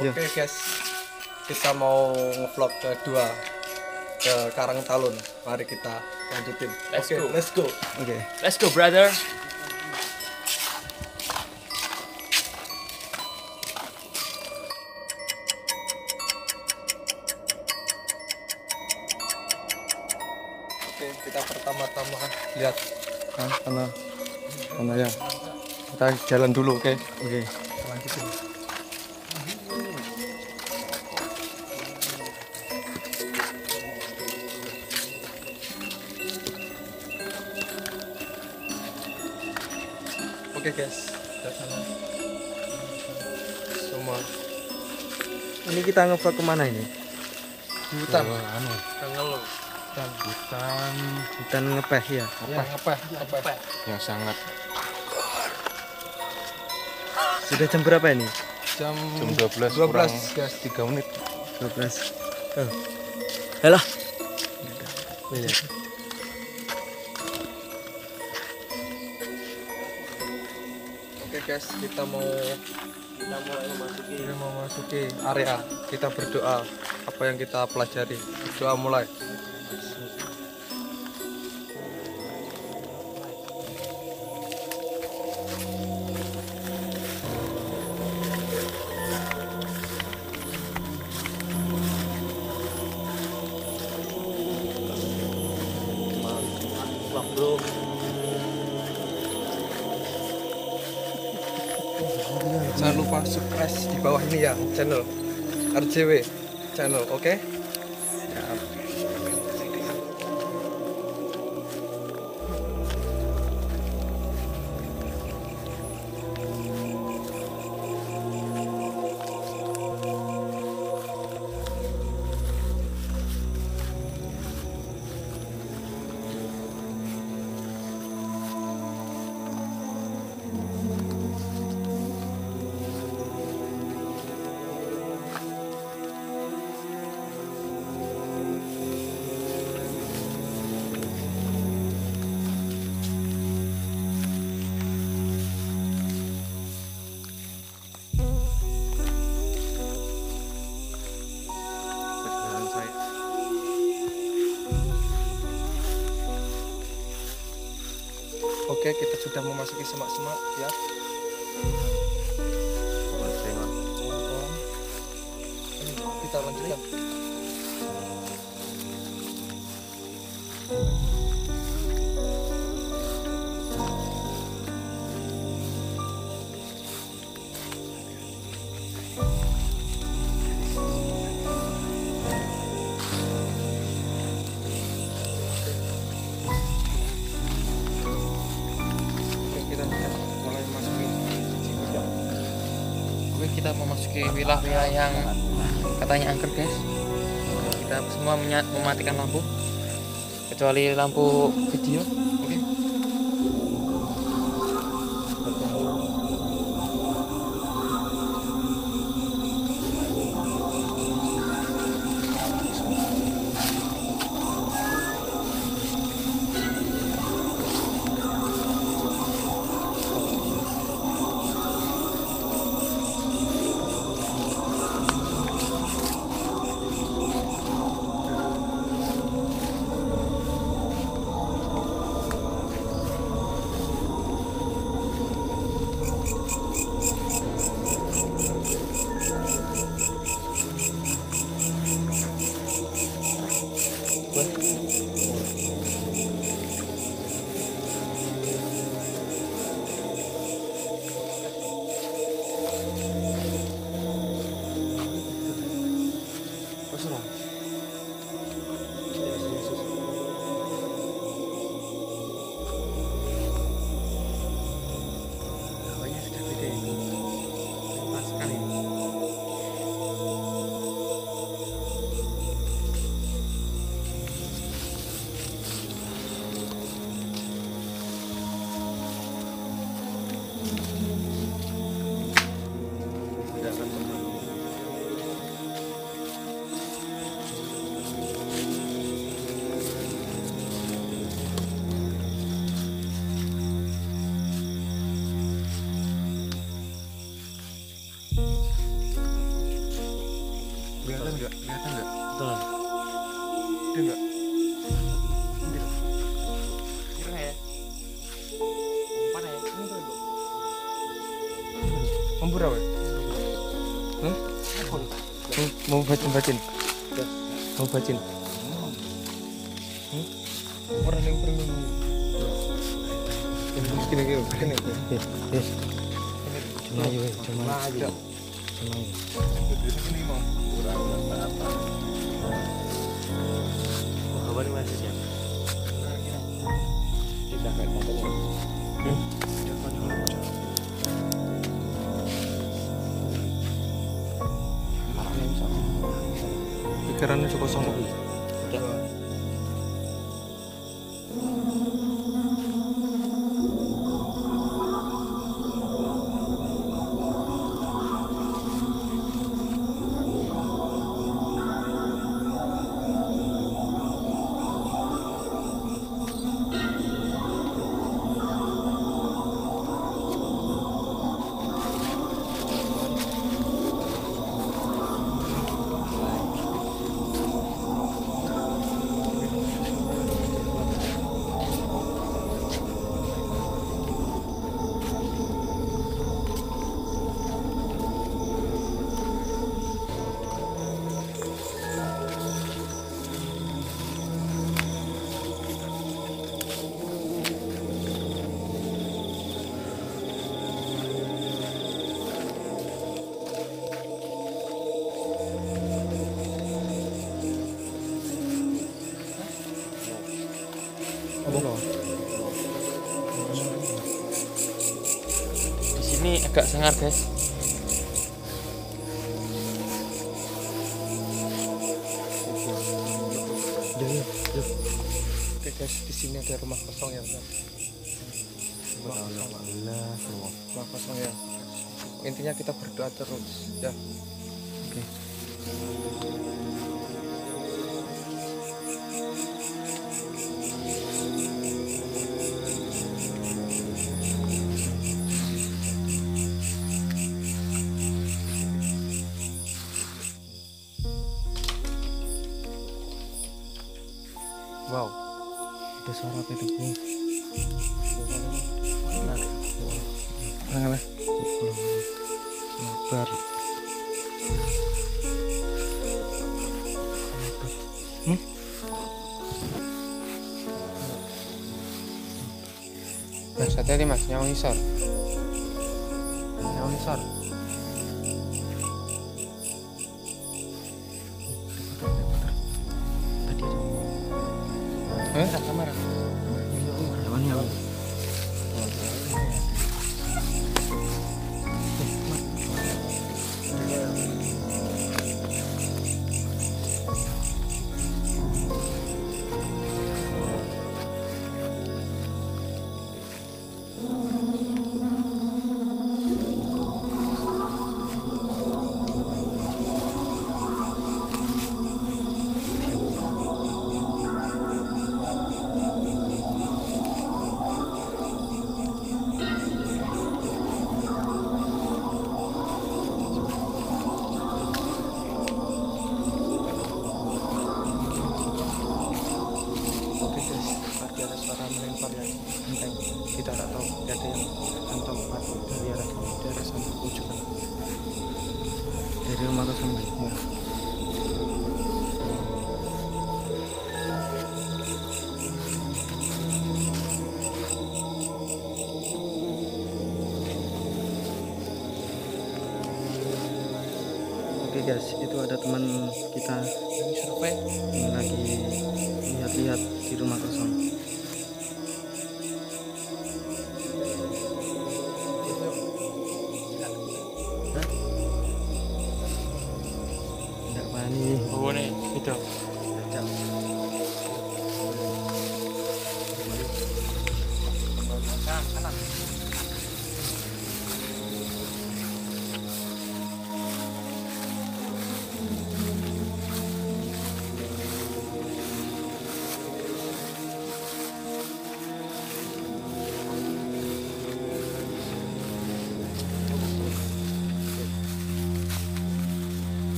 Oke guys, kita mau ngevlog kedua ke Karang Talun. Mari kita lanjutin. Let's Oke, go. let's go. Oke. Let's go, brother. Oke, kita pertama-tama lihat mana ya. Kita jalan dulu, oke? Oke. Kita lanjutin. Oke guys, kita sana. Semua Ini kita ngevlog ke mana ini? hutan. anu, Tanggal hutan. hutan hutan ngepeh ya. Ya, apa? Apa? Yang sangat. Sudah jam berapa ini? Jam, Jam 12 12 kurang guys. 3 menit 12. Oh. Halah. Iya. Guys, kita mau kita mau memasuki kita mau memasuki area. Kita berdoa apa yang kita pelajari. Berdoa mulai. Jangan lupa subscribe di bawah ini ya channel RJW channel, oke? Perjalanan Oke, kita sudah memasuki semak-semak ya. Kita lanjutkan. Kita memasuki wilayah yang katanya angker, guys. Kita semua mematikan lampu kecuali lampu video. Oke. Kelihatan enggak? Kelihatan enggak? Betul. Dia enggak? Mampura we. Hmm? Mau bacin-bacin. Mau bacin. Hmm? Orang yang perlu. Ini mungkin lagi. Ini. ini Cuma aja cuma ayo. Eh, Cuma Ini mau. Apa nih masih siap? Kita kayak motor. Pikirannya cukup sama. Di sini agak sangar guys. Oke guys, di sini ada rumah kosong ya. Bang. Rumah kosong ya. Intinya kita berdoa terus ya. Hmm? Mas hati-hati mas, nyawa isor. Nyawa isor. Guys, itu ada teman kita yang lagi lihat-lihat di rumah kosong.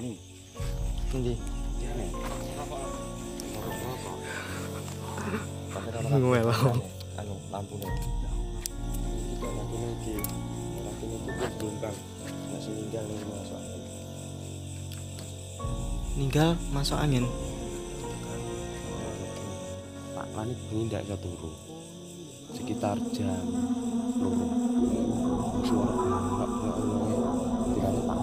Wis kata ini. Endi? Rokok. Ngomel. Anu lampune. Iki lampune iki. Lampune iki wis gelombang. Masih ninggal ning masuk angin. Ninggal masuk angin. Pak Lanit bengi ndak iso turu. Sekitar jam loro. Suara bengak bengak ngomongnya. Kiranya Pak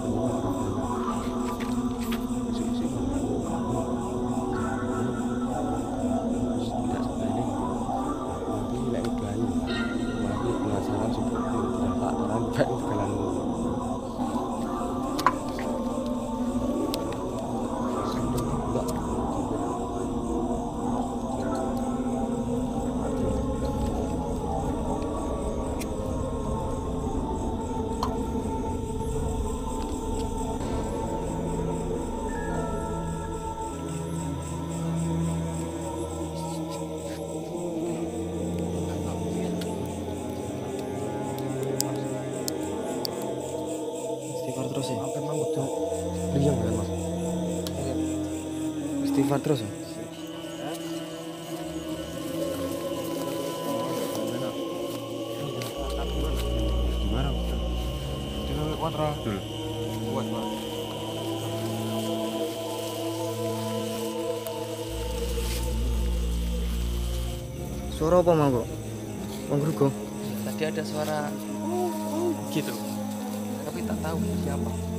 Istighfar terus. Suara apa mau kok? Bang Grugo. tadi ada suara gitu tapi tak tahu siapa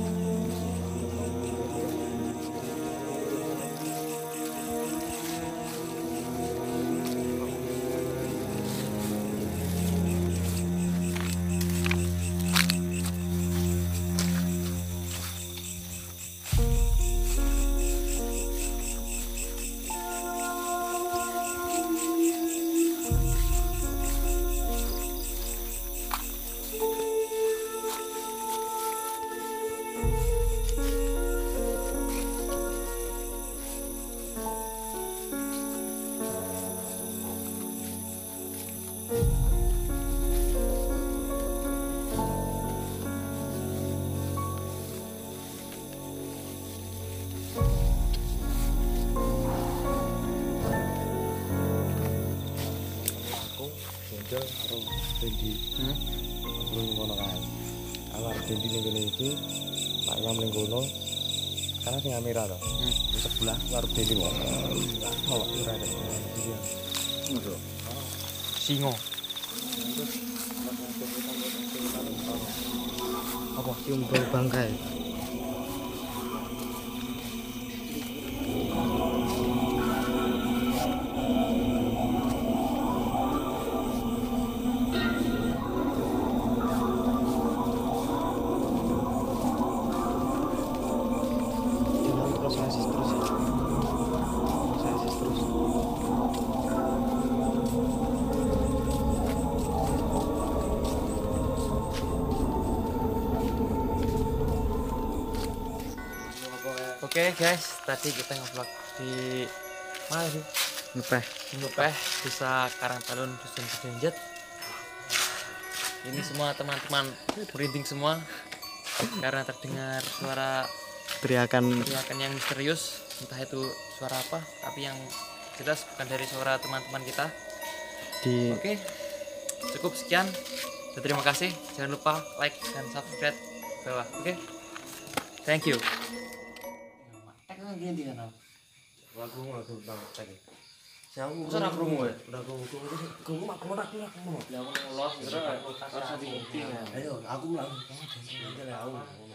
jajal karo Dendi Hmm? lu ngono aku karo Dendi ning kene iki Pak Imam ning kono. Karena sing kamera to. Hmm. di sebelah aku karo Dendi ngono oh ora ada iya. Singo. Apa? Bau bangkai. Oke guys. Tadi kita ngevlog di mana sih? Ngepeh. Ngepeh desa Karangtalun dusun Bedenjet ini semua teman-teman merinding semua. Karena terdengar suara Teriakan. teriakan yang misterius. Entah itu suara apa tapi yang jelas bukan dari suara teman-teman kita. Di oke. Cukup sekian. Dan terima kasih. Jangan lupa like dan subscribe bawah. Oke. Thank you aku ngono tuh bang tadi. Masa nak krungu ya? udah aku aku aku aku aku aku aku Ya Allah, ayo aku ulang aku